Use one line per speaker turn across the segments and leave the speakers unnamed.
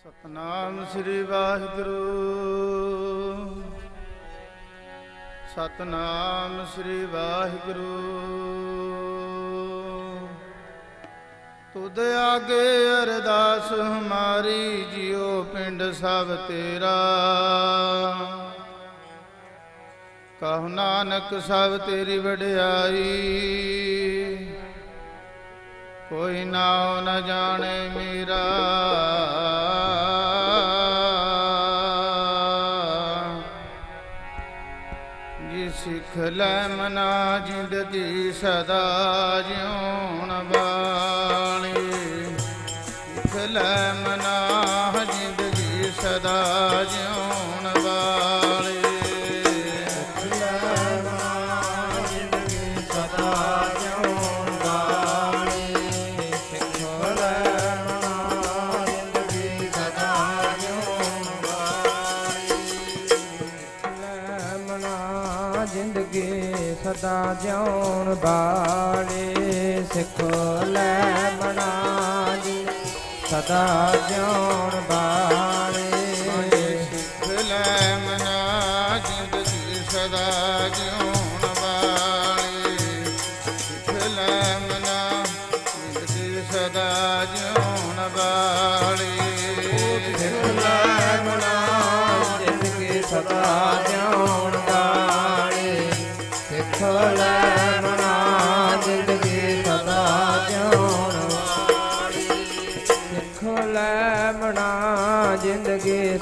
ਸਤਨਾਮ ਸ੍ਰੀ ਵਾਹਿਗੁਰੂ। ਸਤਨਾਮ ਸ੍ਰੀ ਵਾਹਿਗੁਰੂ। ਤੁਧ ਆਗੇ ਅਰਦਾਸ ਹਮਾਰੀ ਜਿਉ ਪਿੰਡ ਸਭ ਤੇਰਾ। ਕਹੋ ਨਾਨਕ ਸਭ ਤੇਰੀ ਵਡਿਆਈ। ਕੋਈ ਨਾਉ ਨ ਜਾਣੇ ਮੇਰਾ। ਸਿੱਖ ਲੈ ਮਨਾ ਜ਼ਿੰਦਗੀ ਸਦਾ ਜਿਉਣ ਵਾਲੀ। ਸਿੱਖ ਲੈ ਮਨਾ ਜ਼ਿੰਦਗੀ ਸਦਾ ਜਿਉਣ
ਜਿਉਣ ਬਾਲੇ ਸਿੱਖ ਲੈ ਮਨਾ ਜੀ। ਸਦਾ ਜਿਉਣ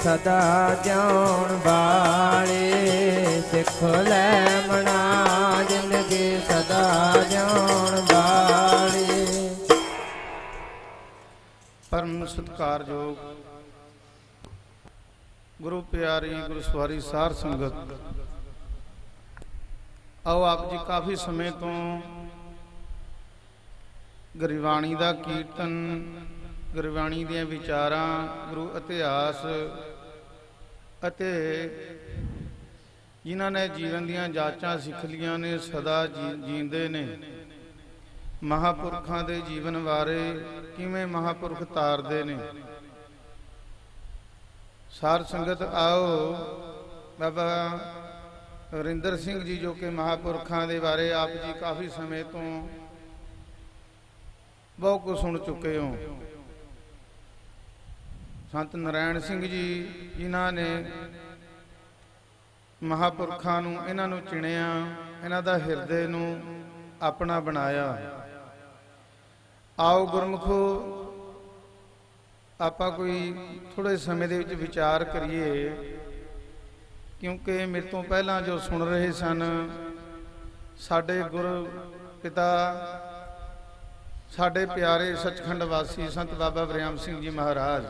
ਸਦਾ ਜਿਉਣ ਵਾਲੇ ਸਿੱਖ ਲੈ ਮਨਾ, ਜ਼ਿੰਦਗੀ ਸਦਾ ਜਿਉਣ ਵਾਲੇ। ਪਰਮ ਸਤਿਕਾਰਯੋਗ ਗੁਰੂ ਪਿਆਰੀ ਗੁਰੂ ਸਵਾਰੀ ਸਾਰ ਸੰਗਤ, ਆਓ ਆਪ ਜੀ ਕਾਫੀ ਸਮੇਂ ਤੋਂ ਗਰੀਵਾਣੀ ਦਾ ਕੀਰਤਨ, ਗੁਰਬਾਣੀ ਦੀਆਂ ਵਿਚਾਰਾਂ, ਗੁਰੂ ਇਤਿਹਾਸ ਅਤੇ ਜਿਨ੍ਹਾਂ ਨੇ ਜੀਵਨ ਦੀਆਂ ਜਾਚਾਂ ਸਿੱਖ ਲੀਆਂ ਨੇ, ਸਦਾ ਜੀ- ਜੀਂਦੇ ਨੇ। ਮਹਾਪੁਰਖਾਂ ਦੇ ਜੀਵਨ ਬਾਰੇ ਕਿਵੇਂ ਮਹਾਪੁਰਖ ਤਾਰਦੇ ਨੇ? ਸਾਰ ਸੰਗਤ ਆਓ। ਬਾਬਾ ਰਿੰਦਰ ਸਿੰਘ ਜੀ ਜੋ ਕਿ ਮਹਾਪੁਰਖਾਂ ਦੇ ਬਾਰੇ ਆਪ ਜੀ ਕਾਫੀ ਸਮੇਂ ਤੋਂ ਬਹੁਤ ਕੁਝ ਸੁਣ ਚੁੱਕੇ ਹੋ। ਸੰਤ ਨਰਾਇਣ ਸਿੰਘ ਜੀ, ਜਿਨ੍ਹਾਂ ਨੇ ਮਹਾਪੁਰਖਾਂ ਨੂੰ ਇਹਨਾਂ ਨੂੰ ਚਿਣਿਆ, ਇਹਨਾਂ ਦਾ ਹਿਰਦੇ ਨੂੰ ਆਪਣਾ ਬਣਾਇਆ। ਆਓ ਗੁਰਮਖੋ, ਆਪਾਂ ਕੋਈ ਥੋੜੇ ਸਮੇਂ ਦੇ ਵਿੱਚ ਵਿਚਾਰ ਕਰੀਏ, ਕਿਉਂਕਿ ਮੇਰੇ ਤੋਂ ਪਹਿਲਾਂ ਜੋ ਸੁਣ ਰਹੇ ਸਨ, ਸਾਡੇ ਗੁਰ ਪਿਤਾ, ਸਾਡੇ ਪਿਆਰੇ ਸੱਚਖੰਡ ਵਾਸੀ ਸੰਤ ਬਾਬਾ ਬ੍ਰਿਆਮ ਸਿੰਘ ਜੀ ਮਹਾਰਾਜ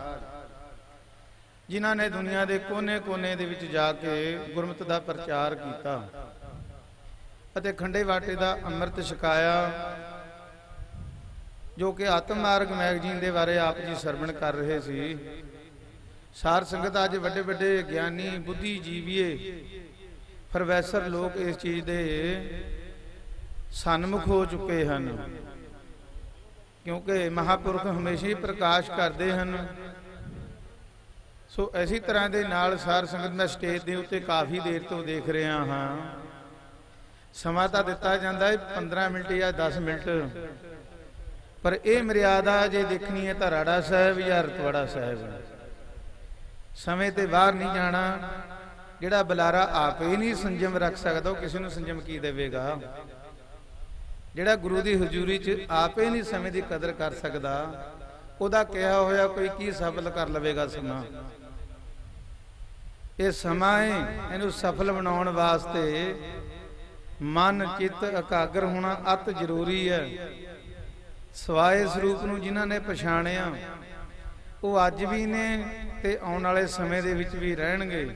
ਜਿਨ੍ਹਾਂ ਨੇ ਦੁਨੀਆ ਦੇ ਕੋਨੇ-ਕੋਨੇ ਦੇ ਵਿੱਚ ਜਾ ਕੇ ਗੁਰਮਤਿ ਦਾ ਪ੍ਰਚਾਰ ਕੀਤਾ ਅਤੇ ਖੰਡੇ ਵਾਟੇ ਦਾ ਅੰਮ੍ਰਿਤ ਛਕਾਇਆ, ਜੋ ਕਿ ਆਤਮ ਮਾਰਗ ਮੈਗਜ਼ੀਨ ਦੇ ਬਾਰੇ ਆਪ ਜੀ ਸਰਵਣ ਕਰ ਰਹੇ ਸੀ। ਸਾਰ ਸੰਗਤ ਅੱਜ ਵੱਡੇ ਵੱਡੇ ਗਿਆਨੀ, ਬੁੱਧੀਜੀਵੀਏ, ਪ੍ਰੋਫੈਸਰ ਲੋਕ ਇਸ ਚੀਜ਼ ਦੇ ਸਨਮੁਖ ਹੋ ਚੁੱਕੇ ਹਨ। ਕਿਉਂਕਿ ਮਹਾਪੁਰਖ ਹਮੇਸ਼ਾ ਹੀ ਪ੍ਰਕਾਸ਼ ਕਰਦੇ ਹਨ। ਸੋ ਐਸੀ ਤਰ੍ਹਾਂ ਦੇ ਨਾਲ ਸਾਰ ਸੰਗਤ ਮੈਂ ਸਟੇਜ ਦੇ ਉੱਤੇ ਕਾਫੀ ਦੇਰ ਤੋਂ ਦੇਖ ਰਿਹਾ ਹਾਂ। ਸਮਾਂ ਤਾਂ ਦਿੱਤਾ ਜਾਂਦਾ ਹੈ 15 ਮਿੰਟ ਜਾਂ 10 ਮਿੰਟ। ਪਰ ਇਹ ਮਰਿਆਦਾ ਜੇ ਦੇਖਣੀ ਹੈ ਤਾਂ ਰਾੜਾ ਸਾਹਿਬ ਜਾਂ ਰਤਵਾੜਾ ਸਾਹਿਬ। ਸਮੇਂ ਤੇ ਬਾਹਰ ਨਹੀਂ ਜਾਣਾ। ਜਿਹੜਾ ਬੁਲਾਰਾ ਆਪ ਹੀ ਨਹੀਂ ਸੰਜਮ ਰੱਖ ਸਕਦਾ, ਉਹ ਕਿਸੇ ਨੂੰ ਸੰਜਮ ਕੀ ਦੇਵੇਗਾ? ਜਿਹੜਾ ਗੁਰੂ ਦੀ ਹਜ਼ੂਰੀ 'ਚ ਆਪ ਹੀ ਨਹੀਂ ਸਮੇਂ ਦੀ ਕਦਰ ਕਰ ਸਕਦਾ, ਉਹਦਾ ਕਿਹਾ ਹੋਇਆ ਕੋਈ ਕੀ ਸਫਲ ਕਰ ਲਵੇਗਾ ਸਮਾਂ? ਇਹ ਸਮਾਂ ਹੈ ਇਹਨੂੰ ਸਫਲ ਬਣਾਉਣ ਵਾਸਤੇ ਮਨ, ਚਿੱਤ ਇਕਾਗਰ ਹੋਣਾ ਅਤ ਜ਼ਰੂਰੀ ਹੈ। ਸਵਾਏ ਸਰੂਪ ਨੂੰ ਜਿਨ੍ਹਾਂ ਨੇ ਪਛਾਣਿਆ, ਉਹ ਅੱਜ ਵੀ ਨੇ ਤੇ ਆਉਣ ਵਾਲੇ ਸਮੇਂ ਦੇ ਵਿੱਚ ਵੀ ਰਹਿਣਗੇ।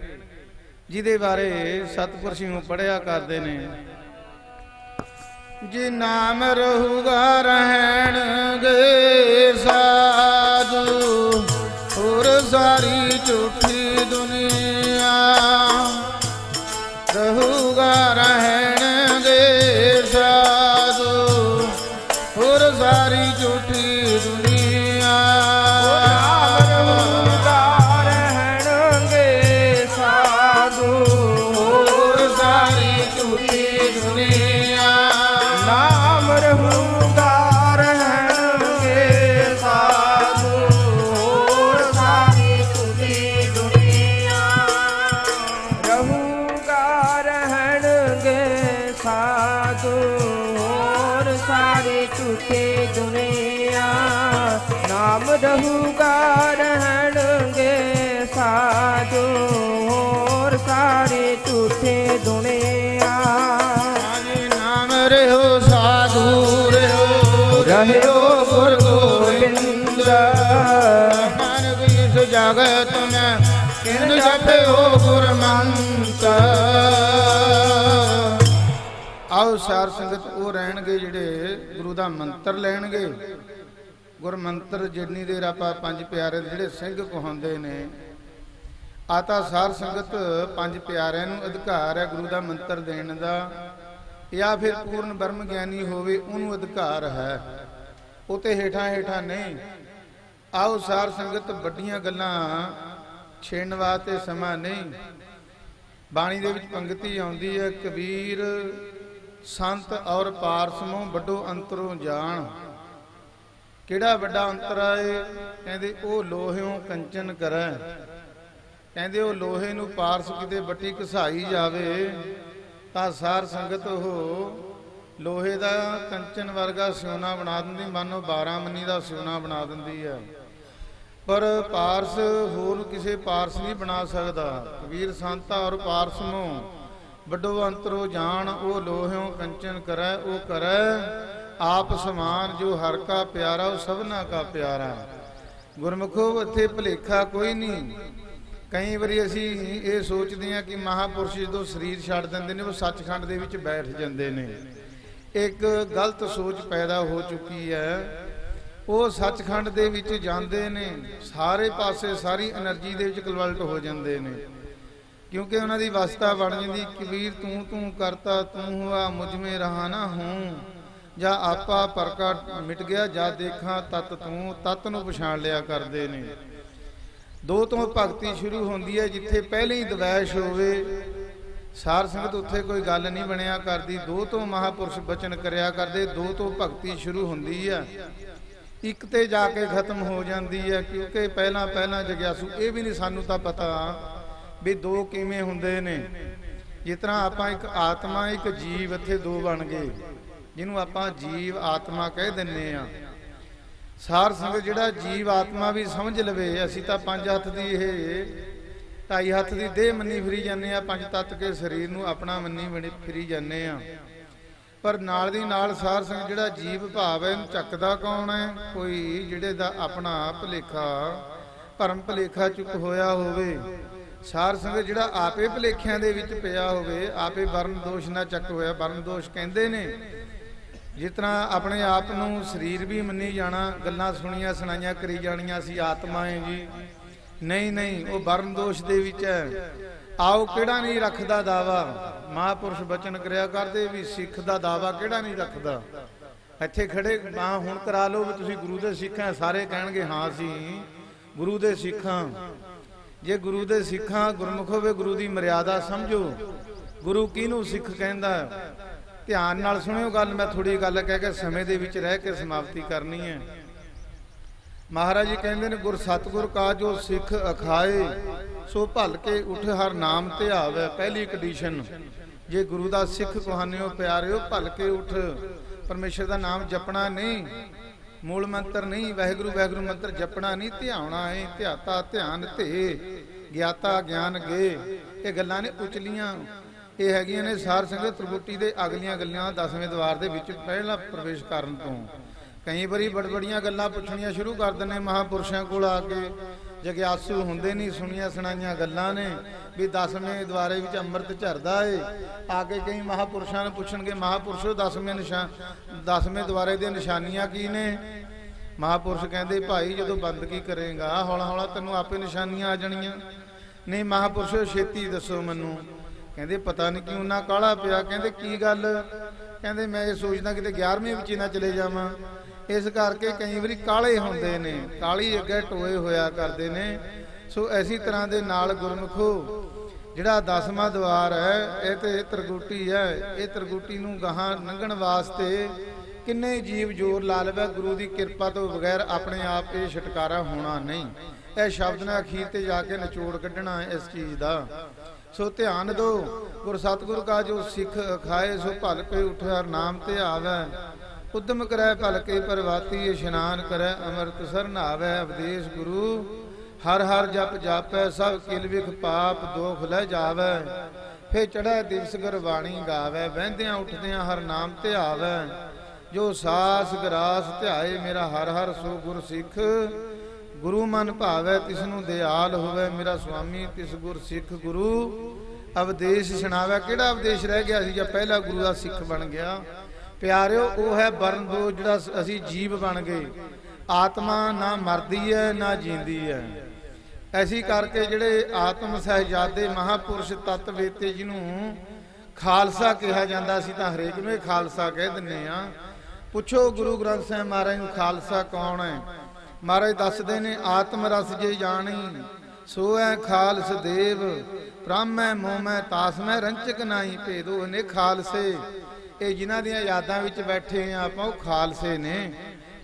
ਜਿਹਦੇ ਬਾਰੇ ਸਤਿਪੁਰਸ਼ ਨੂੰ ਪੜਿਆ ਕਰਦੇ ਨੇ, ਜੇ ਨਾਮ ਰਹੂਗਾ ਰਹਿਣਗੇ ਸਾਧੂ, ਹੋਰ ਸਾਰੀ ਝੂਠੀ ਰਹੂਗਾ ਦੁਨੀਆ। ਹਾਂਜੀ ਨਾਮ ਰਹਿਓ ਸਾਧੂ ਰਹਿਓ।
ਰਹਿਓ ਗੁਰ ਗੋਬਿੰਦ
ਨਾਨਕ ਇਸ ਜਗਤ ਮੈਂ ਕਿਨ ਜਪਿਓ ਗੁਰਮੰਤ। ਆਓ ਸਾਰ ਸੰਗਤ ਉਹ ਰਹਿਣਗੇ ਜਿਹੜੇ ਗੁਰੂ ਦਾ ਮੰਤਰ ਲੈਣਗੇ। ਗੁਰਮੰਤਰ ਜਿੰਨੀ ਦੇਰ ਆਪਾਂ ਪੰਜ ਪਿਆਰੇ ਜਿਹੜੇ ਸਿੰਘ ਕਹਾਉਂਦੇ ਨੇ ਆਤਾ ਸਾਰ ਸੰਗਤ ਪੰਜ ਪਿਆਰਿਆਂ ਨੂੰ ਅਧਿਕਾਰ ਹੈ ਗੁਰੂ ਦਾ ਮੰਤਰ ਦੇਣ ਦਾ। ਜਾਂ ਫਿਰ ਪੂਰਨ ਬ੍ਰਹਮ ਗਿਆਨੀ ਹੋਵੇ ਉਹਨੂੰ ਅਧਿਕਾਰ ਹੈ। ਉਹ ਤੇ ਹੇਠਾਂ ਹੇਠਾਂ ਨਹੀਂ। ਆਓ ਸਾਰ ਸੰਗਤ ਵੱਡੀਆਂ ਗੱਲਾਂ ਛੇੜਨ ਵਾਸਤੇ ਸਮਾਂ ਨਹੀਂ। ਬਾਣੀ ਦੇ ਵਿੱਚ ਪੰਕਤੀ ਆਉਂਦੀ ਹੈ, ਕਬੀਰ ਸੰਤ ਔਰ ਪਾਰਸਮੋਂ ਵੱਡੋ ਅੰਤਰੋਂ ਜਾਣ। ਕਿਹੜਾ ਵੱਡਾ ਅੰਤਰ ਹੈ ਕਹਿੰਦੇ ਉਹ ਲੋਹਿਓਂ ਕੰਚਨ ਕਰੈ। ਕਹਿੰਦੇ ਉਹ ਲੋਹੇ ਨੂੰ ਪਾਰਸ ਕਿਤੇ ਬੱਟੀ ਘਸਾਈ ਜਾਵੇ, ਤਾਂ ਸਾਰ ਸੰਗਤ ਉਹ ਲੋਹੇ ਦਾ ਕੰਚਨ ਵਰਗਾ ਸਿਉਨਾ ਬਣਾ ਦਿੰਦੀ, ਮਾਨੋ 12 ਮਨੀ ਦਾ ਸਿਉਨਾ ਬਣਾ ਦਿੰਦੀ ਹੈ ਪਰ ਪਾਰਸ ਹੋਰ ਕਿਸੇ ਪਾਰਸ ਨਹੀਂ ਬਣਾ ਸਕਦਾ। ਕਬੀਰ ਸੰਤਾ ਔਰ ਪਾਰਸ ਨੂੰ ਵੱਡੋ ਅੰਤਰੋ ਜਾਣ, ਉਹ ਲੋਹਿਓ ਕੰਚਨ ਕਰੈ, ਉਹ ਕਰੈ, ਆਪ ਸਮਾਨ ਜੋ ਹਰ ਕਾ ਪਿਆਰਾ, ਉਹ ਸਭਨਾ ਕਾ ਪਿਆਰਾ। ਗੁਰਮੁਖੋ, ਇੱਥੇ ਭਲੇਖਾ ਕੋਈ ਨਹੀਂ। ਕਈ ਵਾਰੀ ਅਸੀਂ ਇਹ ਸੋਚਦੇ ਹਾਂ ਕਿ ਮਹਾਪੁਰਸ਼ ਜਦੋਂ ਸਰੀਰ ਛੱਡ ਦਿੰਦੇ ਨੇ, ਉਹ ਸੱਚਖੰਡ ਦੇ ਵਿੱਚ ਬੈਠ ਜਾਂਦੇ ਨੇ। ਇੱਕ ਗਲਤ ਸੋਚ ਪੈਦਾ ਹੋ ਚੁੱਕੀ ਹੈ। ਉਹ ਸੱਚਖੰਡ ਦੇ ਵਿੱਚ ਜਾਂਦੇ ਨੇ, ਸਾਰੇ ਪਾਸੇ ਸਾਰੀ એનર્ਜੀ ਦੇ ਵਿੱਚ ਕਲਵਲਟ ਹੋ ਜਾਂਦੇ ਨੇ। ਕਿਉਂਕਿ ਉਹਨਾਂ ਦੀ ਵਸਤਾ ਬਣ ਜਾਂਦੀ ਕਬੀਰ ਤੂੰ ਤੂੰ ਕਰਤਾ, ਤੂੰ ਹੁਆ ਮੁਝ ਮੇ ਰਹਾ ਨਾ ਹੂੰ। ਜਾਂ ਆਪਾ ਪਰਕਾ ਮਿਟ ਗਿਆ, ਜਾਂ ਦੇਖਾਂ ਤਤ ਤੂੰ, ਤਤ ਨੂੰ ਪਛਾਣ ਲਿਆ ਕਰਦੇ ਨੇ। ਦੋ ਤੋਂ ਭਗਤੀ ਸ਼ੁਰੂ ਹੁੰਦੀ ਹੈ, ਜਿੱਥੇ ਪਹਿਲੇ ਹੀ ਦਵੈਸ਼ ਹੋਵੇ। ਸਾਰ ਸੰਗਤ ਉੱਥੇ ਕੋਈ ਗੱਲ ਨਹੀਂ ਬਣਿਆ ਕਰਦੀ। ਦੋ ਤੋਂ ਮਹਾਪੁਰਸ਼ ਬਚਨ ਕਰਿਆ ਕਰਦੇ, ਦੋ ਤੋਂ ਭਗਤੀ ਸ਼ੁਰੂ ਹੁੰਦੀ ਹੈ ਇੱਕ ਤੇ ਜਾ ਕੇ ਖਤਮ ਹੋ ਜਾਂਦੀ ਹੈ ਕਿਉਂਕਿ ਪਹਿਲਾਂ ਪਹਿਲਾਂ ਜਗਿਆਸੂ, ਇਹ ਵੀ ਨਹੀਂ ਸਾਨੂੰ ਤਾਂ ਪਤਾ ਵੀ ਦੋ ਕਿਵੇਂ ਹੁੰਦੇ ਨੇ। ਜਿਸ ਤਰ੍ਹਾਂ ਆਪਾਂ ਇੱਕ ਆਤਮਾ, ਇੱਕ ਜੀਵ ਇੱਥੇ ਦੋ ਬਣ ਗਏ। ਜਿਹਨੂੰ ਆਪਾਂ ਜੀਵ ਆਤਮਾ ਕਹਿ ਦਿੰਨੇ ਆ। ਸਾਰ ਸੰਗ ਜਿਹੜਾ ਜੀਵ ਆਤਮਾ ਵੀ ਸਮਝ ਲਵੇ, ਅਸੀਂ ਤਾਂ ਪੰਜ ਹੱਥ ਦੀ ਇਹ ਢਾਈ ਹੱਥ ਦੀ ਦੇਹ ਮੰਨੀ ਫਿਰੀ ਜਾਂਦੇ ਆ ਪੰਜ ਤੱਤ ਕੇ ਸਰੀਰ ਨੂੰ ਆਪਣਾ ਮੰਨੀ ਫਰੀ ਜਾਂਦੇ ਆ ਪਰ ਨਾਲ ਦੀ ਨਾਲ ਸਾਰ ਸੰਗ ਜਿਹੜਾ ਜੀਵ ਭਾਵ ਹੈ ਚੱਕਦਾ ਕੌਣ ਹੈ? ਕੋਈ ਜਿਹੜੇ ਦਾ ਆਪਣਾ ਭਲੇਖਾ, ਭਰਮ ਭਲੇਖਾ ਚੁੱਕ ਹੋਇਆ ਹੋਵੇ। ਸਾਰ ਸੰਗ ਜਿਹੜਾ ਆਪੇ ਭਲੇਖਿਆਂ ਦੇ ਵਿੱਚ ਪਿਆ ਹੋਵੇ, ਆਪੇ ਵਰਨ ਦੋਸ਼ ਨਾ ਚੱਕ ਹੋਇਆ, ਵਰਨ ਦੋਸ਼ ਕਹਿੰਦੇ ਨੇ। ਜਿਸ ਤਰ੍ਹਾਂ ਆਪਣੇ ਆਪ ਨੂੰ ਸਰੀਰ ਵੀ ਮੰਨੀ ਜਾਣਾ, ਗੱਲਾਂ ਸੁਣੀਆਂ, ਸੁਣਾਈਆਂ ਕਰੀ ਜਾਣੀਆਂ ਸੀ, ਆਤਮਾ ਹੈ ਜੀ। ਨਹੀਂ ਨਹੀਂ, ਉਹ ਬਰਮ ਦੋਸ਼ ਦੇ ਵਿੱਚ ਹੈ। ਆਓ ਕਿਹੜਾ ਨਹੀਂ ਰੱਖਦਾ ਦਾਵਾ? ਮਹਾਪੁਰਸ਼ ਬਚਨ ਕਰਿਆ ਕਰਦੇ ਵੀ ਸਿੱਖ ਦਾ ਦਾਵਾ ਕਿਹੜਾ ਨਹੀਂ ਰੱਖਦਾ? ਇੱਥੇ ਖੜੇ ਮਾਂ ਹੁਣ ਕਰਾ ਲਓ ਵੀ ਤੁਸੀਂ ਗੁਰੂ ਦੇ ਸਿੱਖਾਂ ਸਾਰੇ ਕਹਿਣਗੇ, ਹਾਂ, ਅਸੀਂ ਗੁਰੂ ਦੇ ਸਿੱਖਾਂ ਜੇ ਗੁਰੂ ਦੇ ਸਿੱਖਾਂ ਗੁਰਮੁਖ ਹੋਵੇ, ਗੁਰੂ ਦੀ ਮਰਿਆਦਾ ਸਮਝੋ। ਗੁਰੂ ਕਿਹਨੂੰ ਸਿੱਖ ਕਹਿੰਦਾ? ਧਿਆਨ ਨਾਲ ਸੁਣਿਓ ਗੱਲ, ਮੈਂ ਥੋੜੀ ਗੱਲ ਕਹਿ ਕੇ ਸਮੇਂ ਦੇ ਵਿੱਚ ਰਹਿ ਕੇ ਸਮਾਪਤੀ ਕਰਨੀ ਹੈ। ਮਹਾਰਾਜ ਜੀ ਕਹਿੰਦੇ ਨੇ, ਗੁਰ ਸਤਗੁਰ ਕਾ ਜੋ ਸਿੱਖ ਅਖਾਏ, ਸੋ ਭਲ ਕੇ ਉਠ ਹਰ ਨਾਮ ਧਿਆਵੇ ਪਹਿਲੀ ਕੰਡੀਸ਼ਨ ਜੇ ਗੁਰੂ ਦਾ ਸਿੱਖ ਕਹਾਣਿਓ ਪਿਆਰਿਓ, ਭਲ ਕੇ ਉਠ। ਪਰਮੇਸ਼ਰ ਦਾ ਨਾਮ ਜਪਣਾ ਨਹੀਂ, ਮੂਲ ਮੰਤਰ ਨਹੀਂ, ਵਾਹਿਗੁਰੂ ਵਾਹਿਗੁਰੂ ਮੰਤਰ ਜਪਣਾ ਨਹੀਂ, ਧਿਆਉਣਾ ਹੈ ਧਿਆਤਾ ਧਿਆਨ ਧੇ, ਗਿਆਤਾ ਗਿਆਨ ਗੇ ਇਹ ਗੱਲਾਂ ਨੇ ਉਚਲੀਆਂ ਇਹ ਹੈਗੀਆਂ ਨੇ ਸਾਰ ਸੰਗਤ ਤ੍ਰਿਗੁੱਟੀ ਦੇ ਅਗਲੀਆਂ ਗੱਲਾਂ ਦਸਵੇਂ ਦਵਾਰ ਦੇ ਵਿੱਚ ਪਹਿਲਾਂ ਪ੍ਰਵੇਸ਼ ਕਰਨ ਤੋਂ। ਕਈ ਵਾਰੀ ਬੜਬੜੀਆਂ ਗੱਲਾਂ ਪੁੱਛਣੀਆਂ ਸ਼ੁਰੂ ਕਰ ਦਿੰਦੇ ਮਹਾਪੁਰਸ਼ਾਂ ਕੋਲ ਆ ਕੇ। ਜਗਿਆਸੂ ਹੁੰਦੇ ਨਹੀਂ ਸੁਣੀਆਂ ਸੁਣਾਈਆਂ ਗੱਲਾਂ ਨੇ ਵੀ ਦਸਵੇਂ ਦਵਾਰੇ ਵਿੱਚ ਅੰਮ੍ਰਿਤ ਝਰਦਾ ਏ। ਆ ਕੇ ਕਈ ਮਹਾਪੁਰਸ਼ਾਂ ਨੂੰ ਪੁੱਛਣਗੇ, ਮਹਾਪੁਰਸ਼ੋ ਦਸਵੇਂ ਨਿਸ਼ਾਨ, ਦਸਵੇਂ ਦਵਾਰੇ ਦੀਆਂ ਨਿਸ਼ਾਨੀਆਂ ਕੀ ਨੇ? ਮਹਾਪੁਰਸ਼ ਕਹਿੰਦੇ, ਭਾਈ ਜਦੋਂ ਬੰਦਗੀ ਕਰੇਗਾ? ਹੌਲਾ ਹੌਲਾ ਤੈਨੂੰ ਆਪੇ ਨਿਸ਼ਾਨੀਆਂ ਆ ਜਾਣੀਆਂ। ਨਹੀਂ ਮਹਾਪੁਰਸ਼ੋ, ਛੇਤੀ ਦੱਸੋ ਮੈਨੂੰ। ਕਹਿੰਦੇ ਪਤਾ ਨਹੀਂ ਕਿਉਂ ਨਾ ਕਾਲਾ ਪਿਆ, ਕਹਿੰਦੇ ਕੀ ਗੱਲ? ਕਹਿੰਦੇ ਮੈਂ ਇਹ ਸੋਚਦਾ ਕਿਤੇ 11ਵੀਂ ਵਿੱਚ ਨਾ ਚਲੇ ਜਾਵਾਂ। ਇਸ ਕਰਕੇ ਕਈ ਵਾਰੀ ਕਾਲੇ ਹੁੰਦੇ ਨੇ ਕਾਲੀ ਅੱਗੇ ਟੋਏ ਹੋਇਆ ਕਰਦੇ ਨੇ। ਸੋ ਐਸੀ ਤਰ੍ਹਾਂ ਦੇ ਨਾਲ ਗੁਰਮੁਖੋ, ਜਿਹੜਾ ਦਸਵਾਂ ਦਵਾਰ ਹੈ, ਇਹ ਤੇ ਤਰਗੂਟੀ ਹੈ, ਇਹ ਤਰਗੂਟੀ ਨੂੰ ਗਾਹਾਂ ਲੰਘਣ ਵਾਸਤੇ ਕਿੰਨੇ ਜੀਵ ਜੋਰ ਲਾ ਲਵੇ, ਗੁਰੂ ਦੀ ਕਿਰਪਾ ਤੋਂ ਬਗੈਰ ਆਪਣੇ ਆਪ ਇਹ ਛਟਕਾਰਾ ਹੋਣਾ ਨਹੀਂ। ਇਹ ਸ਼ਬਦ ਨਾਲ ਅਖੀਰ ਤੇ ਜਾ ਕੇ ਨਿਚੋੜ ਕੱਢਣਾ ਇਸ ਚੀਜ਼ ਦਾ। ਸੋ ਧਿਆਨ ਦਿਓ ਗੁਰ ਸਤਿਗੁਰ ਕਾ ਜੋ ਸਿੱਖ ਖਾਏ, ਸੋ ਭਲ ਕੇ ਉਠਿਆ ਨਾਮ ਤੇ ਆਵੇ। ਉਦਮ ਕਰੈ ਭਲ ਕੇ ਪਰਵਾਤੀ, ਇਸ਼ਨਾਨ ਕਰੈ, ਅੰਮ੍ਰਿਤ ਸਰ ਨਹਾਵੈ ਉਪਦੇਸ਼ ਗੁਰੂ। ਹਰ ਹਰ ਜਪ ਜਾਪੈ, ਸਭ ਕਿਲ ਵਿਖ ਪਾਪ ਦੋਖ ਲੈ ਜਾਵੈ। ਫੇ ਚੜੈ ਦਿਵਸ ਗੁਰਬਾਣੀ ਗਾਵੈ, ਵਹਿੰਦਿਆਂ ਉਠਦਿਆਂ ਹਰ ਨਾਮ ਤੇ ਧਿਆਵੈ ਜੋ ਸਾਸ ਗਰਾਸ ਧਿਆਏ, ਮੇਰਾ ਹਰ ਹਰ ਸੋ ਗੁਰ ਸਿੱਖ। ਗੁਰੂ ਮਨ ਭਾਵੈ ਤਿਸ ਨੂੰ ਦਿਆਲ ਹੋਵੇ, ਮੇਰਾ ਸੁਆਮੀ, ਤਿਸ ਗੁਰ ਸਿੱਖ ਗੁਰੂ। ਅਵਦੇਸ਼ ਸੁਣਾਵੇ, ਕਿਹੜਾ ਅਵਦੇਸ਼ ਰਹਿ ਗਿਆ ਸੀ ਜਾਂ ਪਹਿਲਾ ਗੁਰੂ ਦਾ ਸਿੱਖ ਬਣ ਗਿਆ? ਪਿਆਰਿਓ, ਉਹ ਹੈ ਬਰਨ ਦੋ, ਜਿਹੜਾ ਅਸੀਂ ਜੀਵ ਬਣ ਗਏ। ਆਤਮਾ ਨਾ ਮਰਦੀ ਹੈ ਨਾ ਜੀਂਦੀ ਹੈ ਐਸੀ ਕਰਕੇ ਜਿਹੜੇ ਆਤਮ ਸਹਿਜਾਦੇ ਮਹਾਪੁਰਸ਼ ਤਤ ਵੇਤੇ ਜਿਹਨੂੰ ਖਾਲਸਾ ਕਿਹਾ ਜਾਂਦਾ ਸੀ, ਤਾਂ ਹਰੇਕ ਨੂੰ ਇਹ ਖਾਲਸਾ ਕਹਿ ਦਿੰਨੇ ਆ। ਪੁੱਛੋ ਗੁਰੂ ਗ੍ਰੰਥ ਸਾਹਿਬ ਮਹਾਰਾਜ ਨੂੰ, ਖਾਲਸਾ ਕੌਣ ਹੈ ਮਹਾਰਾਜ ਦੱਸਦੇ ਨੇ, ਆਤਮ ਰਸ ਜੇ ਜਾਣੀ ਸੋਐ ਖਾਲਸ ਦੇਵ, ਬ੍ਰਹਮੈ ਮੋਮੈ ਤਾਸਮੈ ਰੰਚਕ ਨਾਹੀ ਭੇਦੋ ਨੇ ਖਾਲਸੇ। ਇਹ ਜਿਨ੍ਹਾਂ ਦੀਆਂ ਯਾਦਾਂ ਵਿੱਚ ਬੈਠੇ ਆ, ਆਪਾਂ ਉਹ ਖਾਲਸੇ ਨੇ।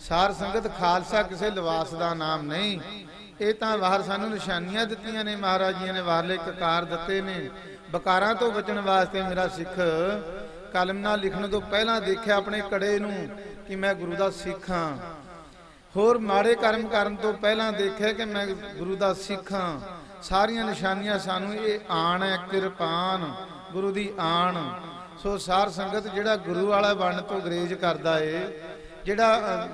ਸਾਰ ਸੰਗਤ ਖਾਲਸਾ ਕਿਸੇ ਲਿਵਾਸ ਦਾ ਨਾਮ ਨਹੀਂ। ਇਹ ਤਾਂ ਬਾਹਰ ਸਾਨੂੰ ਨਿਸ਼ਾਨੀਆਂ ਦਿੱਤੀਆਂ ਨੇ, ਮਹਾਰਾਜ ਜੀ ਨੇ ਬਾਹਰਲੇ ਕਕਾਰ ਦਿੱਤੇ ਨੇ। ਬਕਾਰਾਂ ਤੋਂ ਬਚਣ ਵਾਸਤੇ ਮੇਰਾ ਸਿੱਖ ਕਲਮ ਨਾਲ ਲਿਖਣ ਤੋਂ ਪਹਿਲਾਂ ਦੇਖਿਆ ਆਪਣੇ ਕੜੇ ਨੂੰ ਕਿ ਮੈਂ ਗੁਰੂ ਦਾ ਸਿੱਖ ਹਾਂ। ਹੋਰ ਮਾੜੇ ਕਰਮ ਕਰਨ ਤੋਂ ਪਹਿਲਾਂ ਦੇਖਿਆ ਕਿ ਮੈਂ ਗੁਰੂ ਦਾ ਸਿੱਖ। ਹਾਂ ਸਾਰੀਆਂ ਨਿਸ਼ਾਨੀਆਂ ਸਾਨੂੰ ਇਹ ਆਣ ਹੈ, ਕਿਰਪਾਨ, ਗੁਰੂ ਦੀ ਆਣ। ਸੋ ਸਾਰ ਸੰਗਤ ਜਿਹੜਾ ਗੁਰੂ ਵਾਲਾ ਬਣਨ ਤੋਂ ਗਰੇਜ ਕਰਦਾ ਏ, ਜਿਹੜਾ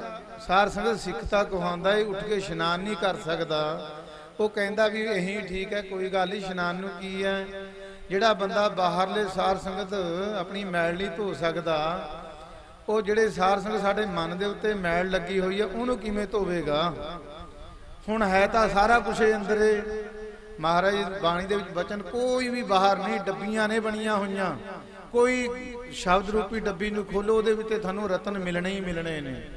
ਸਾਰ ਸੰਗਤ ਸਿੱਖਤਾ ਕਹਾਉਂਦਾ ਏ, ਉੱਠ ਕੇ ਇਸ਼ਨਾਨ ਨਹੀਂ ਕਰ ਸਕਦਾ। ਉਹ ਕਹਿੰਦਾ ਵੀ ਇਹੀ ਠੀਕ ਹੈ, ਕੋਈ ਗੱਲ ਨਹੀਂ, ਇਸ਼ਨਾਨ ਨੂੰ ਕੀ ਹੈ? ਜਿਹੜਾ ਬੰਦਾ ਬਾਹਰਲੇ ਸਾਰ ਸੰਗਤ ਆਪਣੀ ਮੈਲ ਨਹੀਂ ਧੋ ਸਕਦਾ ਉਹ ਜਿਹੜੇ ਸਾਰ ਸੰਗ ਸਾਡੇ ਮਨ ਦੇ ਉੱਤੇ ਮੈਲ ਲੱਗੀ ਹੋਈ ਹੈ ਉਹਨੂੰ ਕਿਵੇਂ ਧੋਵੇਗਾ? ਹੁਣ ਹੈ ਤਾਂ ਸਾਰਾ ਕੁਝ ਅੰਦਰੇ ਮਹਾਰਾਜ, ਬਾਣੀ ਦੇ ਵਿੱਚ ਬਚਨ, ਕੋਈ ਵੀ ਬਾਹਰ ਨਹੀਂ, ਡੱਬੀਆਂ ਨੇ ਬਣੀਆਂ ਹੋਈਆਂ। ਕੋਈ ਸ਼ਬਦ ਰੂਪੀ ਡੱਬੀ ਨੂੰ ਖੋਲੋ, ਉਹਦੇ ਵਿੱਚ ਤੁਹਾਨੂੰ ਰਤਨ ਮਿਲਣੇ ਹੀ ਮਿਲਣੇ ਨੇ।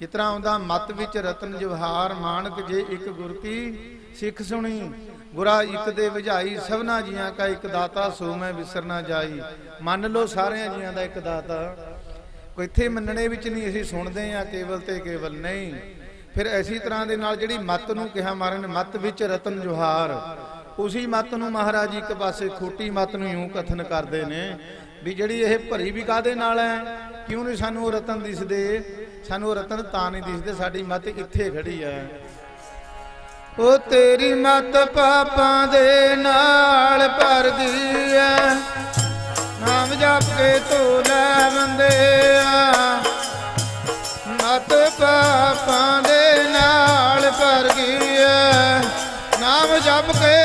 ਜਿਸ ਤਰ੍ਹਾਂ ਆਉਂਦਾ ਮਤ ਵਿੱਚ ਰਤਨ ਜਵਹਾਰ, ਮਾਨਕ ਜੇ ਇੱਕ ਗੁਰ ਕੀ ਸਿੱਖ ਸੁਣੀ ਗੁਰਾ ਇੱਕ ਦੇ ਵਿਝਾਈ ਸਭਨਾ ਜੀਆਂ ਕਾ ਇੱਕ ਦਾਤਾ, ਸੋ ਮੈਂ ਵਿਸਰਨਾ ਜਾਈ। ਮੰਨ ਲਓ ਸਾਰਿਆਂ ਜੀਆਂ ਦਾ ਇੱਕ ਦਾਤਾ। ਕੋਈ ਇੱਥੇ ਮੰਨਣੇ ਵਿੱਚ ਨਹੀਂ, ਅਸੀਂ ਸੁਣਦੇ ਆ ਕੇਵਲ ਤੇ ਕੇਵਲ ਨਹੀਂ। ਫਿਰ ਐਸੀ ਤਰ੍ਹਾਂ ਦੇ ਨਾਲ ਜਿਹੜੀ ਮਤ ਨੂੰ ਕਿਹਾ ਮਾਰਨ ਨੇ ਮਤ ਵਿੱਚ ਰਤਨ ਜੁਹਾਰ। ਉਸੇ ਮਤ ਨੂੰ ਮਹਾਰਾਜ ਜੀ ਇੱਕ ਪਾਸੇ ਖੋਟੀ ਮਤ ਨੂੰ ਯੂੰ ਕਥਨ ਕਰਦੇ ਨੇ ਵੀ ਜਿਹੜੀ ਇਹ ਭਰੀ ਵੀ ਕਾਦੇ ਨਾਲ ਹੈ? ਕਿਉਂ ਨਹੀਂ ਸਾਨੂੰ ਉਹ ਰਤਨ ਦਿਸਦੇ? ਸਾਨੂੰ ਰਤਨ ਤਾਂ ਨਹੀਂ ਦਿਸਦੇ, ਸਾਡੀ ਮਤ ਇੱਥੇ ਖੜੀ ਹੈ। ਉਹ ਤੇਰੀ ਮਤ ਪਾਪਾਂ ਦੇ ਨਾਲ ਭਰਦੀ ਐ ਨਾਮ ਜਪ ਕੇ ਤੂੰ ਲੈ ਬੰਦਿਆ ਮਤ ਪਾਪਾਂ ਦੇ ਨਾਲ ਭਰ ਗਈ ਨਾਮ ਜਪ ਕੇ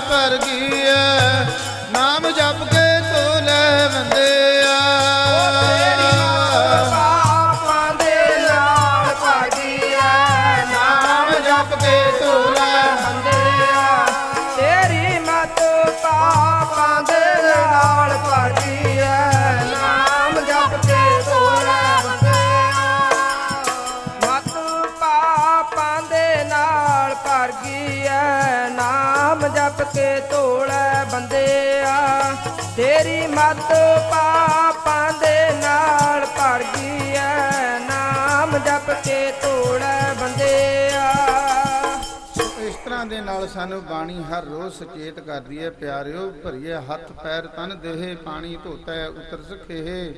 ਭਰ
ਗਈ ਨਾਮ ਜਪ ਕੇ ਤੂੰ ਲੈ ਬੰਦਿਆ ਪਾਪਾਂ ਦੇ ਨਾਲ ਭਰ
ਗਿਆ
ਨਾਮ ਜਪ ਕੇ ਤੂੰ ਲੈ
ਬੰਦਿਆ ਤੇਰੀ ਮਤ ਪਾਪਾਂ ਦੇ ਨਾਲ ਭਰ ਗਿਆ ਨਾਮ ਜਪ ਕੇ ਤੋਲੇ ਬੰਦਿਆ ਮਤ ਪਾਪਾਂ ਦੇ ਨਾਲ ਭਰ ਗਿਆ ਜਪ ਕੇ ਤੋਲੇ ਬੰਦਿਆ। ਤੇਰੀ ਮਤ ਪਾਪਾਂ ਦੇ ਨਾਲ ਭਰ ਗਿਆ ਨਾਮ ਜਪ ਕੇ ਤੋਲੇ ਬੰਦਿਆ।
ਇਸ ਤਰ੍ਹਾਂ ਦੇ ਨਾਲ ਸਾਨੂੰ ਬਾਣੀ ਹਰ ਰੋਜ਼ ਸੁਚੇਤ ਕਰਦੀ ਹੈ ਪਿਆਰਿਓ, ਭਰੀਏ ਹੱਥ ਪੈਰ ਤਨ ਦੇਹ, ਪਾਣੀ ਧੋਤਾ ਉਤਰ ਸਖੇਹ।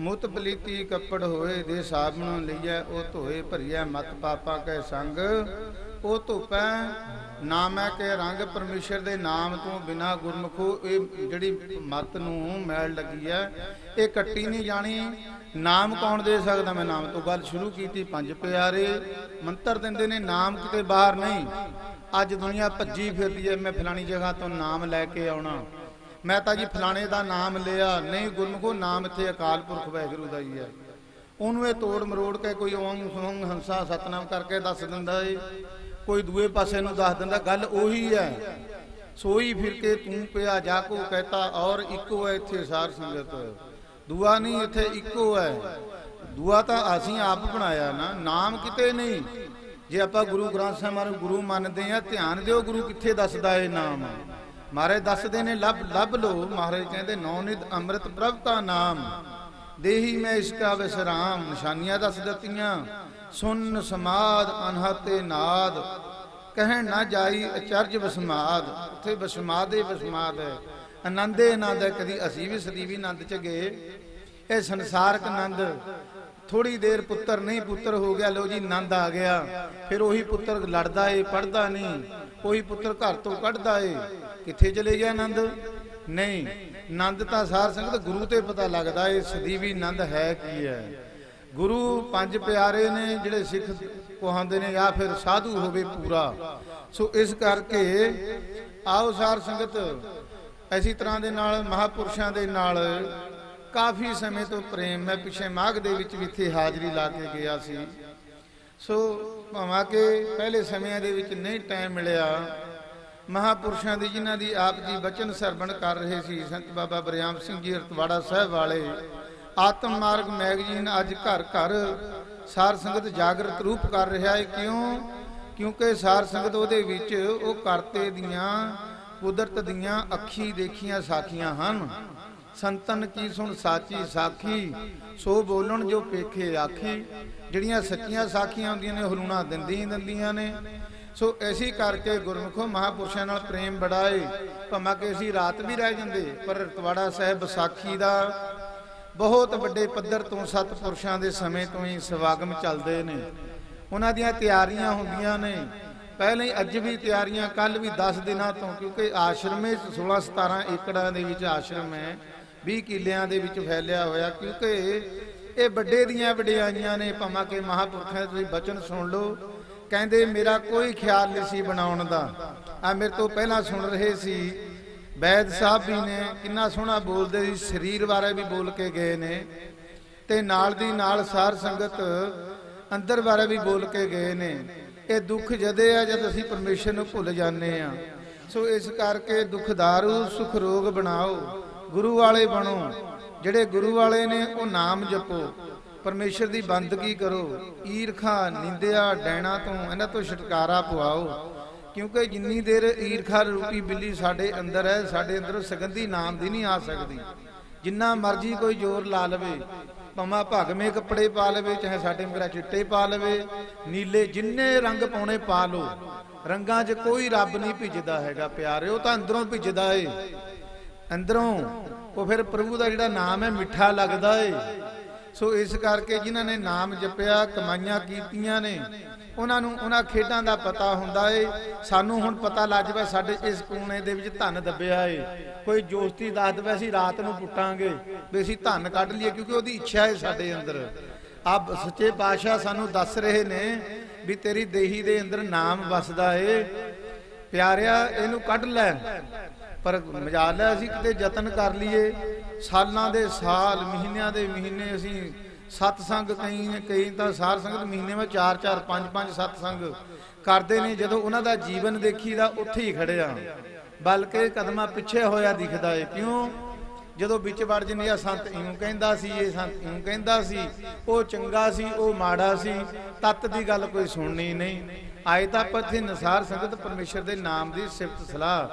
ਮੁਤ ਪਲੀਤੀ ਕੱਪੜ ਹੋਏ ਦੇ ਸਾਬਣ ਲਈਐ, ਉਹ ਧੋਏ ਭਰੀਐ ਮਤ ਪਾਪਾ ਕੈ ਸੰਗ। ਉਹ ਧੁਪੈ ਨਾਮ ਹੈ ਕਿ ਰੰਗ ਪਰਮੇਸ਼ਰ ਦੇ ਨਾਮ ਤੋਂ ਬਿਨਾ ਗੁਰਮੁਖੋ, ਇਹ ਜਿਹੜੀ ਮਤ ਨੂੰ ਮੈਲ ਲੱਗੀ ਹੈ, ਇਹ ਕੱਟੀ ਨਹੀਂ ਜਾਣੀ। ਨਾਮ ਕੌਣ ਦੇ ਸਕਦਾ? ਮੈਂ ਨਾਮ ਤੋਂ ਗੱਲ ਸ਼ੁਰੂ ਕੀਤੀ, ਪੰਜ ਪਿਆਰੇ। ਮੰਤਰ ਦਿੰਦੇ ਨੇ, ਨਾਮ ਕਿਤੇ ਬਾਹਰ ਨਹੀਂ। ਅੱਜ ਦੁਨੀਆ ਭੱਜੀ ਫਿਰਦੀ ਹੈ, ਮੈਂ ਫਲਾਣੀ ਜਗ੍ਹਾ ਤੋਂ ਨਾਮ ਲੈ ਕੇ ਆਉਣਾ। ਮੈਂ ਤਾਂ ਜੀ ਫਲਾਣੇ ਦਾ ਨਾਮ ਲਿਆ। ਨਹੀਂ, ਗੁਰਮੁਖੋ, ਨਾਮ ਇੱਥੇ ਅਕਾਲ ਪੁਰਖ ਵਾਹਿਗੁਰੂ ਦਾ ਹੀ ਹੈ। ਉਹਨੂੰ ਇਹ ਤੋੜ ਮਰੋੜ ਕੇ ਕੋਈ ਓੰਗ ਸੋੰਗ ਹੰਸਾ ਸਤਨਾਮ ਕਰਕੇ ਦੱਸ ਦਿੰਦਾ ਏ। ਕੋਈ ਦੂਏ ਪਾਸੇ ਨੂੰ ਦੱਸ ਦਿੰਦਾ, ਗੱਲ ਉਹੀ ਹੈ। ਸੋਈ ਫਿਰ ਕੇ ਤੂੰ ਪਿਆ ਜਾ ਕੋ ਕਹਤਾ, ਔਰ ਇੱਕੋ ਹੈ ਇੱਥੇ ਸਾਰ ਸੰਗਤ। ਦੂਆ ਨਹੀਂ, ਇੱਥੇ ਇੱਕੋ ਹੈ। ਦੂਆ ਤਾਂ ਅਸੀਂ ਆਪ ਬਣਾਇਆ ਨਾ, ਨਾਮ ਕਿਤੇ ਨਹੀਂ। ਜੇ ਆਪਾਂ ਗੁਰੂ ਗ੍ਰੰਥ ਸਾਹਿਬ ਨੂੰ ਗੁਰੂ ਮੰਨਦੇ ਆ ਧਿਆਨ ਦਿਓ ਗੁਰੂ ਕਿੱਥੇ ਦੱਸਦਾ ਏ ਨਾਮ। ਮਹਾਰਾਜ ਦੱਸਦੇ ਨੇ, ਲੱਭ ਲੱਭ ਲੋ। ਮਹਾਰਾਜ ਕਹਿੰਦੇ ਨੌਨਿਤ ਅੰਮ੍ਰਿਤ ਪ੍ਰਭ ਦਾ ਨਾਮ। ਦੇਹੀ ਮੈਂ ਇਸਕਾ ਵਿਸਰਾਮ। ਨਿਸ਼ਾਨੀਆਂ ਦੱਸ ਦਿੱਤੀਆਂ। ਸੁਨ ਸਮਾਦ ਅਨਹਤੇ ਨਾਦ। ਕਹਿਣ ਨਾ ਜਾਈ ਅਚਰਜ ਵਸਮਾਦ ਉੱਥੇ ਵਸਮਾਦੇ ਵਸਮਾਦ ਹੈ। ਆਨੰਦੇ ਆਨੰਦ ਹੈ, ਕਦੀ ਅਸੀਂ ਵੀ ਸਦੀਵੀ ਆਨੰਦ ਚ ਗਏ। ਇਹ ਸੰਸਾਰਕ ਆਨੰਦ। ਥੋੜੀ ਦੇਰ ਪੁੱਤਰ ਨਹੀਂ, ਪੁੱਤਰ ਹੋ ਗਿਆ ਲੋ ਜੀ, ਆਨੰਦ ਆ ਗਿਆ। ਫਿਰ ਉਹੀ ਪੁੱਤਰ ਲੜਦਾ ਏ ਪੜਦਾ ਨਹੀਂ। ਉਹੀ ਪੁੱਤਰ ਘਰ ਤੋਂ ਕੱਢਦਾ ਏ। ਕਿੱਥੇ ਚਲੇ ਗਿਆ ਆਨੰਦ? ਨਹੀਂ। ਆਨੰਦ ਤਾਂ ਸਾਰ ਸੰਗਤ ਗੁਰੂ ਤੇ ਪਤਾ ਲੱਗਦਾ ਏ ਸਦੀਵੀ ਆਨੰਦ ਹੈ ਕੀ ਹੈ। ਗੁਰੂ ਪੰਜ ਪਿਆਰੇ ਨੇ ਜਿਹੜੇ ਸਿੱਖ ਕਹਾਉਂਦੇ ਨੇ ਜਾਂ ਫਿਰ ਸਾਧੂ ਹੋਵੇ ਪੂਰਾ। ਸੋ ਇਸ ਕਰਕੇ ਆਓ ਸਾਰ ਸੰਗਤ ਐਸੀ ਤਰ੍ਹਾਂ ਦੇ ਨਾਲ, ਮਹਾਪੁਰਸ਼ਾਂ ਦੇ ਨਾਲ ਕਾਫੀ ਸਮੇਂ ਤੋਂ ਪ੍ਰੇਮ, ਮੈਂ ਪਿਛੇ ਮਾਘ ਦੇ ਵਿੱਚ ਵੀ ਇੱਥੇ ਹਾਜ਼ਰੀ ਲਾ ਕੇ ਗਿਆ ਸੀ। ਸੋ ਭਾਵਾਂ ਕਿ ਪਹਿਲੇ ਸਮਿਆਂ ਦੇ ਵਿੱਚ ਨਹੀਂ ਟਾਈਮ ਮਿਲਿਆ। ਮਹਾਪੁਰਸ਼ਾਂ ਦੀ ਜਿਨ੍ਹਾਂ ਦੀ ਆਪ ਜੀ ਬਚਨ ਸਰਵਣ ਕਰ ਰਹੇ ਸੀ, ਸੰਤ ਬਾਬਾ ਬਰਿਆਮ ਸਿੰਘ ਜੀ ਰਤਵਾੜਾ ਸਾਹਿਬ ਵਾਲੇ ਆਤਮ ਮਾਰਗ ਮੈਗਜ਼ੀਨ ਅੱਜ ਘਰ ਘਰ ਸਾਰ ਸੰਗਤ ਜਾਗਰਤ ਰੂਪ ਕਰ ਰਿਹਾ ਹੈ ਕਿਉਂ? ਕਿਉਂਕਿ ਸਾਰ ਸੰਗਤ ਉਹਦੇ ਵਿੱਚ ਉਹ ਕਰਤੇ ਦੀਆਂ, ਕੁਦਰਤ ਦੀਆਂ ਅੱਖੀ ਦੇਖੀਆਂ ਸਾਖੀਆਂ ਹਨ। ਸੰਤਨ ਕੀ ਸੁਣ ਸਾਚੀ ਸਾਖੀ, ਸੋ ਬੋਲਣ ਜੋ ਪੇਖੇ ਆਖੀ। ਜਿਹੜੀਆਂ ਸੱਚੀਆਂ ਸਾਖੀਆਂ ਹੁੰਦੀਆਂ ਨੇ ਹਲੂਣਾ ਦਿੰਦੀਆਂ ਹੀ ਦਿੰਦੀਆਂ ਨੇ। ਸੋ ਐਸੀ ਕਰਕੇ ਗੁਰਮੁਖੋ ਮਹਾਪੁਰਸ਼ਾਂ ਨਾਲ ਪ੍ਰੇਮ ਬੜਾਏ ਭਾਵੇਂ ਕਿ ਅਸੀਂ ਰਾਤ ਵੀ ਰਹਿ ਜਾਂਦੇ, ਪਰ ਰਤਵਾੜਾ ਸਾਹਿਬ ਵਿਸਾਖੀ ਦਾ ਬਹੁਤ ਵੱਡੇ ਪੱਧਰ ਤੋਂ ਸਤਪੁਰਸ਼ਾਂ ਦੇ ਸਮੇਂ ਤੋਂ ਹੀ ਸਵਾਗਮ ਚੱਲਦੇ ਨੇ। ਉਹਨਾਂ ਦੀਆਂ ਤਿਆਰੀਆਂ ਹੁੰਦੀਆਂ ਨੇ। ਪਹਿਲਾਂ ਹੀ ਅੱਜ ਵੀ ਤਿਆਰੀਆਂ ਕੱਲ ਵੀ 10 ਦਿਨਾਂ ਤੋਂ, ਕਿਉਂਕਿ ਆਸ਼ਰਮੇ 16 17 ਏਕੜਾਂ ਦੇ ਵਿੱਚ ਆਸ਼ਰਮ ਹੈ। 20 ਕਿੱਲਿਆਂ ਦੇ ਵਿੱਚ ਫੈਲਿਆ ਹੋਇਆ, ਕਿਉਂਕਿ ਇਹ ਵੱਡੇ ਦੀਆਂ ਵਡਿਆਈਆਂ ਨੇ। ਭਾਵੇਂ ਕਿ ਮਹਾਪੁਰਖਾਂ ਦੇ ਤੁਸੀਂ ਬਚਨ ਸੁਣ ਲਓ, ਕਹਿੰਦੇ, ਮੇਰਾ ਕੋਈ ਖਿਆਲ ਨਹੀਂ ਸੀ ਬਣਾਉਣ ਦਾ। ਆ ਮੇਰੇ ਤੋਂ ਪਹਿਲਾਂ ਸੁਣ ਰਹੇ ਸੀ ਵੈਦ ਸਾਹਿਬ ਵੀ ਨੇ ਕਿੰਨਾ ਸੋਹਣਾ ਬੋਲਦੇ ਸੀ, ਸਰੀਰ ਬਾਰੇ ਵੀ ਬੋਲ ਕੇ ਗਏ ਨੇ। ਤੇ ਨਾਲ ਦੀ ਨਾਲ ਸਾਰ ਸੰਗਤ ਅੰਦਰ ਬਾਰੇ ਵੀ ਬੋਲ ਕੇ ਗਏ ਨੇ। ਇਹ ਦੁੱਖ ਜਦੇ ਆ ਜਦ ਅਸੀਂ ਪਰਮੇਸ਼ਰ ਨੂੰ ਭੁੱਲ ਜਾਂਦੇ ਆ। ਸੋ ਇਸ ਕਰਕੇ ਦੁਖਦਾਰੂ ਸੁਖ ਰੋਗ ਬਣਾਓ, ਗੁਰੂ ਵਾਲੇ ਬਣੋ। ਜਿਹੜੇ ਗੁਰੂ ਵਾਲੇ ਨੇ, ਉਹ ਨਾਮ ਜਪੋ। ਪਰਮੇਸ਼ਰ ਦੀ ਬੰਦਗੀ ਕਰੋ। ਈਰਖਾ, ਨਿੰਦਿਆ, ਡੈਣਾ ਤੋਂ ਇਹਨਾਂ ਤੋਂ ਛੁਟਕਾਰਾ ਪਵਾਓ ਕਿਉਂਕਿ ਜਿੰਨੀ ਦੇਰ ਈਰਖਾ ਰੂਪੀ ਬਿੱਲੀ ਸਾਡੇ ਅੰਦਰ ਹੈ, ਸਾਡੇ ਅੰਦਰ ਸੁਗੰਧੀ ਨਾਮ ਦੀ ਨਹੀਂ ਆ ਸਕਦੀ। ਜਿੰਨਾ ਮਰਜ਼ੀ ਕੋਈ ਜ਼ੋਰ ਲਾ ਲਵੇ, ਭਾਵੇਂ ਭਗਵੇਂ ਕੱਪੜੇ ਪਾ ਲਵੇ, ਚਾਹੇ ਸਾਡੇ ਮਗਰਾ ਚਿੱਟੇ ਪਾ ਲਵੇ, ਨੀਲੇ ਜਿੰਨੇ ਰੰਗ ਪਾਉਣੇ ਪਾ ਲੋ ਰੰਗਾਂ 'ਚ ਕੋਈ ਰੱਬ ਨਹੀਂ ਭਿੱਜਦਾ ਹੈਗਾ ਪਿਆਰੇ ਉਹ ਤਾਂ ਅੰਦਰੋਂ ਭਿੱਜਦਾ ਏ। ਅੰਦਰੋਂ, ਉਹ ਫਿਰ ਪ੍ਰਭੂ ਦਾ ਜਿਹੜਾ ਨਾਮ ਹੈ, ਮਿੱਠਾ ਲੱਗਦਾ ਏ। ਸੋ ਇਸ ਕਰਕੇ ਜਿਨ੍ਹਾਂ ਨੇ ਨਾਮ ਜਪਿਆ, ਕਮਾਈਆਂ ਕੀਤੀਆਂ ਨੇ ਉਹਨਾਂ ਨੂੰ ਉਹਨਾਂ ਖੇਡਾਂ ਦਾ ਪਤਾ ਹੁੰਦਾ ਏ। ਸਾਨੂੰ ਹੁਣ ਪਤਾ ਲੱਗ ਜਵੇ ਸਾਡੇ ਇਸ ਕੋਨੇ ਦੇ ਵਿੱਚ ਧਨ ਦੱਬਿਆ ਏ। ਕੋਈ ਜੋਸਤੀ ਦੱਸ ਦਵੇ, ਅਸੀਂ ਰਾਤ ਨੂੰ ਪੁੱਟਾਂਗੇ ਵੀ ਅਸੀਂ ਧਨ ਕੱਢ ਲਈਏ ਕਿਉਂਕਿ ਉਹਦੀ ਇੱਛਾ ਏ ਸਾਡੇ ਅੰਦਰ। ਆਪ ਸੱਚੇ ਪਾਤਸ਼ਾਹ ਸਾਨੂੰ ਦੱਸ ਰਹੇ ਨੇ ਵੀ ਤੇਰੀ ਦੇਹੀ ਦੇ ਅੰਦਰ ਨਾਮ ਵਸਦਾ ਏ। ਪਿਆਰਿਆ, ਇਹਨੂੰ ਕੱਢ ਲੈ। ਪਰ ਮਜਾਲ ਹੈ, ਅਸੀਂ ਕਿਤੇ ਯਤਨ ਕਰ ਲਈਏ। ਸਾਲਾਂ ਦੇ, ਸਾਲ, ਮਹੀਨਿਆਂ ਦੇ, ਮਹੀਨੇ ਅਸੀਂ ਸਤਸੰਗ ਕਈ ਕਈ ਤਾਂ ਸਾਰ ਸੰਗਤ ਮਹੀਨੇ ਵਿੱਚ 4 4 5 5 ਸਤਸੰਗ ਕਰਦੇ ਨੇ, ਜਦੋਂ ਉਹਨਾਂ ਦਾ ਜੀਵਨ ਦੇਖੀਦਾ ਉੱਥੇ ਹੀ ਖੜਿਆ ਬਲਕਿ ਕਦਮਾਂ ਪਿੱਛੇ ਹੋਇਆ ਦਿਖਦਾ ਏ। ਕਿਉਂ? ਜਦੋਂ ਵਿੱਚ ਵੜ ਜਨੇ ਆ, ਸੰਤ ਇਉਂ ਕਹਿੰਦਾ ਸੀ, ਇਹ ਸੰਤ ਇਉਂ ਕਹਿੰਦਾ ਸੀ, ਉਹ ਚੰਗਾ ਸੀ, ਉਹ ਮਾੜਾ ਸੀ, ਤਤ ਦੀ ਗੱਲ ਕੋਈ ਸੁਣਨੀ ਨਹੀਂ। ਆਏ ਤਾਂ ਪਥੇ ਨਸਾਰ ਸੰਗਤ ਪਰਮੇਸ਼ਰ ਦੇ ਨਾਮ ਦੀ ਸਿਫਤ ਸਲਾਹ।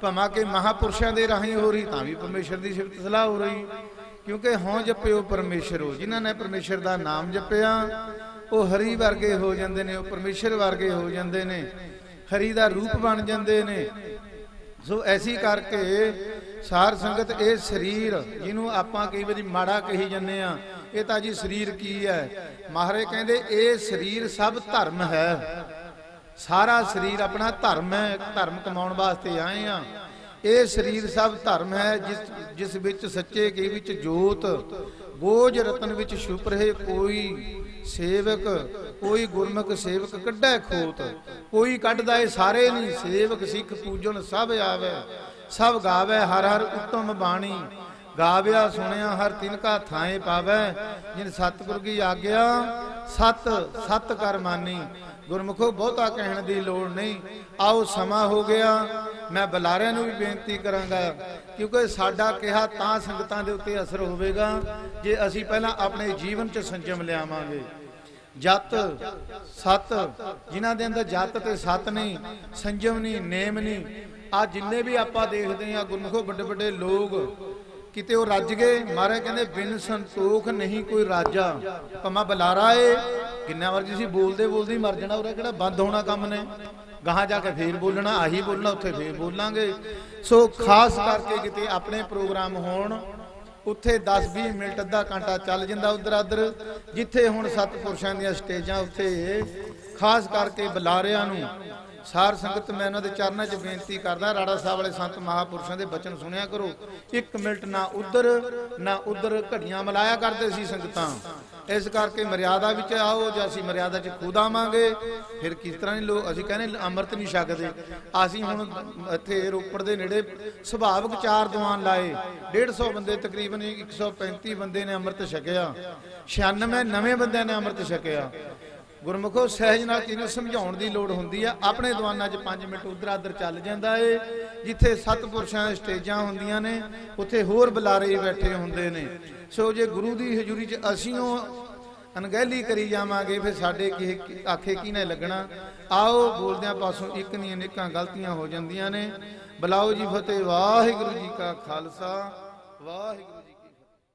ਭਮਾ ਕੇ ਮਹਾਪੁਰਸ਼ਾਂ ਦੇ ਰਾਹੀਂ ਹੋ ਰਹੀ, ਤਾਂ ਵੀ ਪਰਮੇਸ਼ਰ ਦੀ ਸਿਫਤ ਸਲਾਹ ਹੋ ਰਹੀ। ਕਿਉਂਕਿ ਹੋਂ ਜਪਿਓ ਪਰਮੇਸ਼ਰ ਹੋ, ਜਿਨ੍ਹਾਂ ਨੇ ਪਰਮੇਸ਼ਰ ਦਾ ਨਾਮ ਜਪਿਆ, ਉਹ ਹਰੀ ਵਰਗੇ ਹੋ ਜਾਂਦੇ ਨੇ, ਉਹ ਪਰਮੇਸ਼ਰ ਵਰਗੇ ਹੋ ਜਾਂਦੇ ਨੇ, ਹਰੀ ਦਾ ਰੂਪ ਬਣ ਜਾਂਦੇ ਨੇ। ਸੋ ਐਸੀ ਕਰਕੇ ਸਾਰ ਸੰਗਤ, ਇਹ ਸਰੀਰ ਜਿਹਨੂੰ ਆਪਾਂ ਕਈ ਵਾਰੀ ਮਾੜਾ ਕਹੀ ਜੰਨੇ ਆ ਇਹ ਤਾਂ ਜੀ ਸਰੀਰ ਕੀ ਹੈ? ਮਹਾਰਾਜ ਕਹਿੰਦੇ, ਇਹ ਸਰੀਰ ਸਭ ਧਰਮ ਹੈ। ਸਾਰਾ ਸਰੀਰ ਆਪਣਾ ਧਰਮ ਹੈ, ਧਰਮ ਕਮਾਉਣ ਵਾਸਤੇ ਆਏ ਆ ਇਹ ਸਰੀਰ ਸਭ ਧਰਮ ਹੈ, ਜਿਸ ਜਿਸ ਵਿੱਚ ਸੱਚੇ ਕੀ ਵਿੱਚ ਜੋਤ, ਬੋਝ ਰਤਨ ਵਿੱਚ ਛੁਪ ਰਹੇ ਕੋਈ ਸੇਵਕ, ਕੋਈ ਗੁਰਮੁਖ ਸੇਵਕ ਕੱਢੈ ਖੋਤ, ਕੋਈ ਕੱਢਦਾ ਏ ਸਾਰੇ ਨਹੀਂ, ਸੇਵਕ, ਸਿੱਖ ਪੂਜਨ ਸਭ ਆਵੇ, ਸਭ ਗਾਵੇ ਹਰ ਹਰ ਉੱਤਮ ਬਾਣੀ, ਗਾਵਿਆ ਸੁਣਿਆ ਹਰ ਤਿਨਕਾ ਥਾਏ ਪਾਵੇ, ਜਿਨ ਸਤਿਗੁਰ ਕੀ ਆਗਿਆ, ਸਤ ਸਤ ਕਰ ਮਾਨੀ, ਗੁਰਮੁਖੋ ਬਹੁਤਾ ਕਹਿਣ ਦੀ ਲੋੜ ਨਹੀਂ, ਆਓ ਸਮਾਂ ਹੋ ਗਿਆ ਮੈਂ ਬੁਲਾਰਿਆਂ ਨੂੰ ਵੀ ਬੇਨਤੀ ਕਰਾਂਗਾ, ਕਿਉਂਕਿ ਸਾਡਾ ਕਿਹਾ ਤਾਂ ਸੰਗਤਾਂ ਦੇ ਉੱਤੇ ਅਸਰ ਹੋਵੇਗਾ ਜੇ ਅਸੀਂ ਪਹਿਲਾਂ ਆਪਣੇ ਜੀਵਨ 'ਚ ਸੰਜਮ ਲਿਆਵਾਂਗੇ। ਜਤ, ਸਤ, ਜਿਨ੍ਹਾਂ ਦੇ ਅੰਦਰ ਜਤ ਤੇ ਸਤ ਨਹੀਂ ਸੰਜਮ ਨਹੀਂ ਨੇਮ ਨਹੀਂ ਆ ਜਿੰਨੇ ਵੀ ਆਪਾਂ ਦੇਖਦੇ ਆ ਗੁਰਮੁਖੋ ਵੱਡੇ ਵੱਡੇ ਲੋਕ, ਕਿਤੇ ਉਹ ਰੱਜ ਗਏ, ਮਹਾਰਾਜ ਕਹਿੰਦੇ, ਬਿਨ ਸੰਤੋਖ ਨਹੀਂ ਕੋਈ ਰਾਜਾ। ਭਮਾ ਬੁਲਾਰਾ ਏ ਕਿੰਨਾ ਵਾਰ ਤੁਸੀਂ ਬੋਲਦੇ ਬੋਲਦੇ ਹੀ ਮਰ ਜਾਣਾ ਉਹਦਾ ਕਿਹੜਾ ਬੰਦ ਹੋਣਾ ਕੰਮ ਨੇ? ਗਾਹਾਂ ਜਾ ਕੇ ਫੇਰ ਬੋਲਣਾ, ਆਹੀ ਬੋਲਣਾ, ਉੱਥੇ ਫੇਰ ਬੋਲਾਂਗੇ। ਸੋ ਖਾਸ ਕਰਕੇ ਕਿਤੇ ਆਪਣੇ ਪ੍ਰੋਗਰਾਮ ਹੋਣ, ਉੱਥੇ 10-20 ਮਿੰਟ ਅੱਧਾ ਘੰਟਾ ਚੱਲ ਜਾਂਦਾ ਉਧਰ ਉਧਰ ਜਿੱਥੇ ਹੁਣ ਸਤਪੁਰਸ਼ਾਂ ਦੀਆਂ ਸਟੇਜਾਂ ਉੱਥੇ, ਖਾਸ ਕਰਕੇ ਬੁਲਾਰਿਆਂ ਨੂੰ। ਸਾਰ ਸੰਗਤ ਮੈਂ ਉਹਨਾਂ ਦੇ ਚਰਨਾਂ 'ਚ ਬੇਨਤੀ ਕਰਦਾ, ਰਾੜਾ ਸਾਹਿਬ ਵਾਲੇ ਸੰਤ ਮਹਾਪੁਰਸ਼ਾਂ ਦੇ ਬਚਨ ਸੁਣਿਆ ਕਰੋ। ਇੱਕ ਮਿੰਟ ਨਾ ਉਧਰ ਨਾ ਉਧਰ ਘੜੀਆਂ ਮਲਾਇਆ ਕਰਦੇ ਸੀ ਸੰਗਤਾਂ। ਇਸ ਕਰਕੇ ਮਰਿਆਦਾ ਵਿੱਚ ਆਓ, ਜੇ ਅਸੀਂ ਮਰਿਆਦਾ 'ਚ ਖੁਦ ਆਵਾਂਗੇ, ਫਿਰ ਕਿਸ ਤਰ੍ਹਾਂ ਨਹੀਂ ਲੋਕ, ਅਸੀਂ ਕਹਿੰਦੇ ਅੰਮ੍ਰਿਤ ਨਹੀਂ ਛਕਦੇ। ਅਸੀਂ ਹੁਣ ਇੱਥੇ ਰੋਪੜ ਦੇ ਨੇੜੇ ਸੁਭਾਵਕ ਚਾਰ ਦੀਵਾਨ ਲਾਏ। 150 ਬੰਦੇ, ਤਕਰੀਬਨ 135 ਬੰਦੇ ਨੇ ਅੰਮ੍ਰਿਤ ਛਕਿਆ। 96 ਨਵੇਂ ਬੰਦਿਆਂ ਨੇ ਅੰਮ੍ਰਿਤ ਛਕਿਆ। ਗੁਰਮੁਖੋ, ਸਹਿਜ ਨਾਲ ਕਿਹਨੂੰ ਸਮਝਾਉਣ ਦੀ ਲੋੜ ਹੁੰਦੀ ਆ? ਆਪਣੇ ਦੀਵਾਨਾਂ 'ਚ 5 ਮਿੰਟ ਉਧਰ ਆਦਰ ਚੱਲ ਜਾਂਦਾ ਏ, ਜਿੱਥੇ ਸਤਪੁਰਸ਼ਾਂ ਦੀਆਂ ਸਟੇਜਾਂ ਹੁੰਦੀਆਂ ਨੇ, ਉੱਥੇ ਹੋਰ ਬੁਲਾਰੇ ਬੈਠੇ ਹੁੰਦੇ ਨੇ। ਸੋ ਜੇ ਗੁਰੂ ਦੀ ਹਜ਼ੂਰੀ 'ਚ ਅਸੀਂ ਉਹ ਅਣਗਹਿਲੀ ਕਰੀ ਜਾਵਾਂਗੇ, ਫਿਰ ਸਾਡੇ ਕੀ ਆਖੇ ਕੀ ਨੇ ਲੱਗਣਾ? ਆਓ, ਬੋਲਦਿਆਂ ਪਾਸੋਂ ਇੱਕ ਨਹੀਂ ਅਨੇਕਾਂ ਗਲਤੀਆਂ ਹੋ ਜਾਂਦੀਆਂ ਨੇ। ਬੁਲਾਓ ਜੀ ਫਤਿਹ, ਵਾਹਿਗੁਰੂ ਜੀ ਕਾ ਖਾਲਸਾ, ਵਾਹਿਗੁਰੂ